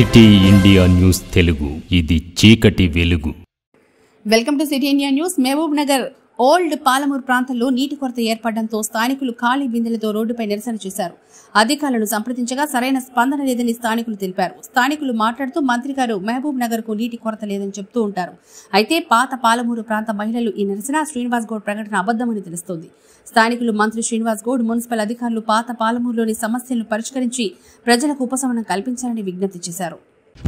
City India news Telugu. ఇది చీకటి వెలుగు. Welcome to city India news. Mahabubnagar old Palamuru ప్రాంతంలో నీటి కొరత ఏర్పడడంతో స్థానికులు ఖాళీ బిందెలతో రోడ్డుపై నిరసన చేశారు. అధికారులను సంప్రదించగా సరైన స్పందన లేదని స్థానికులు తెలిపారు. స్థానికులు మాట్లాడుతూ మంత్రి గారు మహబూబ్ నగర్కు నీటి కొరత లేదని చెప్తూ ఉంటారు. అయితే పాత పాలమూరు ప్రాంత మహిళలు ఈ నిరసన శ్రీనివాస్ గౌడ్ ప్రకటన అబద్దమని తెలుస్తోంది. స్థానికులు మంత్రి శ్రీనివాస్ గౌడ్ మున్సిపల్ అధికారులు పాత పాలమూరులోని సమస్యలను పరిష్కరించి ప్రజలకు ఉపశమనం కల్పించాలని విజ్ఞప్తి చేశారు.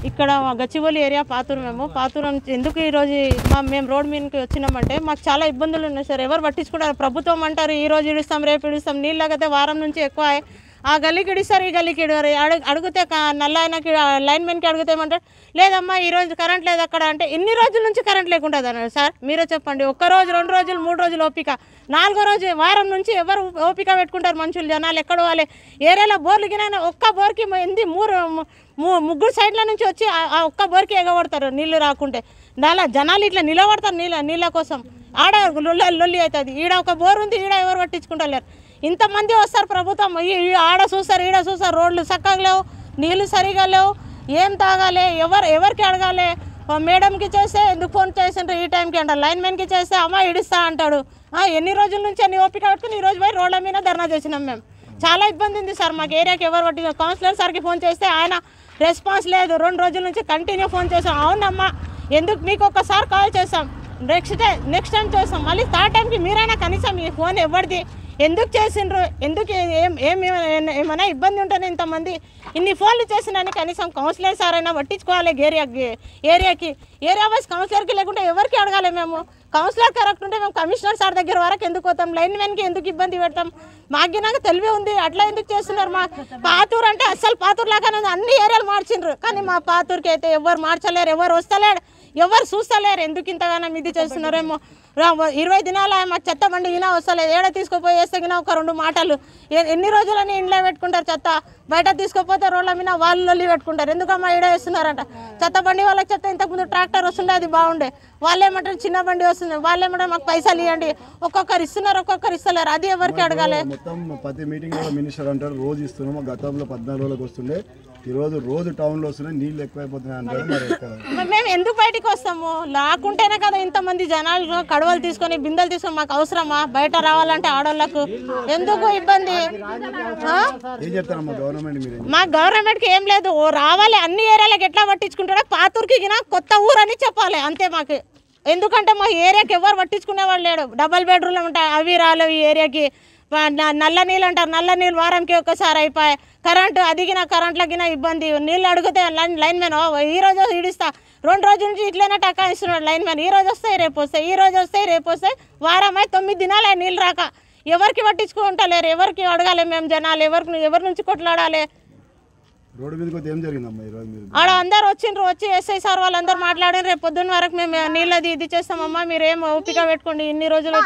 ఇక్కడ గచ్చిబౌలి ఏరియా పాతూరు మేము. పాతూరు ఎందుకు ఈరోజు మా మేము రోడ్ మీదకి వచ్చినామంటే మాకు చాలా ఇబ్బందులు ఉన్నాయి సార్. ఎవరు పట్టించుకుంటారు ప్రభుత్వం అంటారు ఈ రోజు ఇడుస్తాం రేపు ఇడుస్తాం నీళ్ళు లేకపోతే వారం నుంచి ఎక్కువ ఆ గల్లీకి ఇడిస్తారు ఈ గల్లీకి ఇడవరు అడుగు అడిగితే నల్ల ఆయనకి లైన్ మెన్కి అడిగితే ఏమంటారు లేదమ్మా ఈరోజు కరెంట్ లేదు అక్కడ. అంటే ఎన్ని రోజుల నుంచి కరెంట్ లేకుండా అన్నారు సార్. మీరే చెప్పండి ఒక్క రోజు రెండు రోజులు మూడు రోజులు ఓపిక. నాలుగో రోజు వారం నుంచి ఎవరు ఓపిక పెట్టుకుంటారు మనుషులు జనాలు ఎక్కడ వాళ్ళే ఏరియాలో బోర్లు గిన ఒక్క బోర్కి ఎంది మూడు ముగ్గురు సైడ్ల నుంచి వచ్చి ఆ- ఒక్క బోర్కి ఎగబడతారు నీళ్ళు రాకుంటే. దానిలో జనాలు ఇట్లా నిలబడతారు నీళ్ళ నీళ్ళ కోసం. ఆడ లొల్లి లొల్లి అవుతుంది. ఈడ ఒక బోర్ ఉంది ఈడ ఎవరు పట్టించుకుంటలేరు. ఇంతమంది వస్తారు ప్రభుత్వం ఆడ చూస్తారు ఈడ చూస్తారు. రోడ్లు చక్కగా లేవు నీళ్ళు సరిగా లేవు ఏం తాగాలి ఎవరు ఎవరికి అడగాలి? మేడంకి చేస్తే ఎందుకు ఫోన్ చేసిండ్రు? ఈ టైంకి అంటారు లైన్ మ్యాన్కి చేస్తే అమ్మ ఇడుస్తా అంటాడు. ఎన్ని రోజుల నుంచి అని ఓపిక పెట్టుకుని ఈ రోజు పోయి రోడ్ల మీద ధర్నా చేసినాం మేము. చాలా ఇబ్బంది ఉంది సార్ మాకు. ఏరియాకి ఎవరు పట్టి కౌన్సిలర్ సార్కి ఫోన్ చేస్తే ఆయన రెస్పాన్స్ లేదు. రెండు రోజుల నుంచి కంటిన్యూ ఫోన్ చేసాం అవునమ్మా ఎందుకు మీకు ఒక్కసారి కాల్ చేసాం నెక్స్ట్ టైం నెక్స్ట్ టైం చేస్తాం. మళ్ళీ థర్డ్ టైంకి మీరైనా కనీసం మీ ఫోన్ ఎవరిది? ఎందుకు చేసిండ్రు? ఎందుకు ఏం ఏం ఏమైనా ఇబ్బంది ఉంటుంది ఇంతమంది ఇన్ని ఫోన్లు చేసినాను కనీసం కౌన్సిలర్ సార్ అయినా పట్టించుకోవాలి ఏరియాకి ఏరియాకి. ఏరియా వైజ్ కౌన్సిలర్కి లేకుంటే ఎవరికి అడగాలి మేము? కౌన్సిలర్ కరెక్ట్ ఉంటే మేము కమిషనర్ సార్ దగ్గర వరకు ఎందుకు పోతాం? లైన్ మ్యాన్కి ఎందుకు ఇబ్బంది పెడతాం? మాకు నాకు తెలివి ఉంది. అట్లా ఎందుకు చేస్తున్నారు మా పాతూరు అంటే అస్సలు పాతూరు లాగానే ఉంది. అన్ని ఏరియాలు మార్చిండ్రు. కానీ మా పాతూరుకి అయితే ఎవరు మార్చలేరు ఎవరు వస్తలేరు. ఎవరు చూస్తలేరు ఎందుకు ఇంతగానో ఇది చేస్తున్నారేమో? ఇరవై దినాలు మా చెత్త బండి గినా వస్తలేదు. ఏడ తీసుకుపోయి వేస్తే గినా ఒక రెండు మాటలు. ఎన్ని రోజులని ఇంట్లో పెట్టుకుంటారు చెత్త? బయట తీసుకుపోతే రోడ్ల మీద వాళ్ళు లొల్లి పెట్టుకుంటారు. ఎందుకమ్మా ఈడ వేస్తున్నారంట? చెత్త బండి వాళ్ళకి చెత్త ఇంతకుముందు ట్రాక్టర్ వస్తుండే అది బాగుండే. వాళ్ళు ఏమంటారు? చిన్న బండి వస్తుంది. వాళ్ళు ఏమంటారు? మాకు పైసలు ఇవ్వండి ఒక్కొక్కరు ఇస్తున్నారు ఒక్కొక్కరు ఇస్తలేరు. అది ఎవరికి అడగాలి? మొత్తం ప్రతి మీటింగ్ మినిస్టర్ అంటారు. రోజు ఇస్తున్నాము. గతంలో పద్నాలుగు రోజులకు వస్తుండే. ఈ రోజు రోజు టౌన్లో వస్తున్నాయి నీళ్ళు ఎక్కువైపోతున్నాయి మేము ఎందుకు బయటికి వస్తాము? లాకుంటేనే కదా ఇంతమంది జనాలు కడవలు తీసుకొని బిందెలు తీసుకొని మాకు అవసరమా? బయట రావాలంటే ఆడోళ్ళకు ఎందుకు ఇబ్బంది? మా గవర్నమెంట్కి ఏం లేదు రావాలి అన్ని ఏరియాలకు ఎట్లా పట్టించుకుంటాడో పాతూరుకి గిన కొత్త ఊరు అని చెప్పాలి అంతే మాకు. ఎందుకంటే మా ఏరియాకి ఎవరు పట్టించుకునేవాళ్ళు లేడు డబల్ బెడ్రూమ్లు ఉంటాయి అవి రాలేవు ఈ ఏరియాకి. నల్ల నీళ్ళు అంటారు నల్ల నీళ్ళు వారంకి ఒక్కసారి అయిపోయాయి. కరెంటు అదిగిన కరెంట్లకిన ఇబ్బంది. నీళ్ళు అడిగితే లైన్ లైన్ మ్యాన్ "ఓ, ఈ రోజు ఇడిస్తా రెండు రోజుల నుంచి ఇట్లనే టకా ఇస్తున్నాడు లైన్ మ్యాన్. ఈ రోజు వస్తాయి రేపు వస్తాయి ఈ రోజు వస్తాయి రేపు వస్తాయి వారం అయి తొమ్మిది దినాలు నీళ్ళు రాక. ఎవరికి పట్టించుకుంటలేరు ఎవరికి అడగాలి మేము జనాలు ఎవరికి ఎవరి నుంచి కొట్లాడాలి? రోడ్డు మీదకి వస్తే ఏం జరిగిందమ్మా ఈ రోజు మీరు ఆడ అందరు వచ్చిండ్రు వచ్చి ఎస్ఐ సార్ వాళ్ళందరూ మాట్లాడారు రేపు పొద్దున్న వరకు మేము నీళ్ళది ఇది చేస్తామమ్మా మీరు ఏం ఓపిక పెట్టుకోండి ఇన్ని రోజులు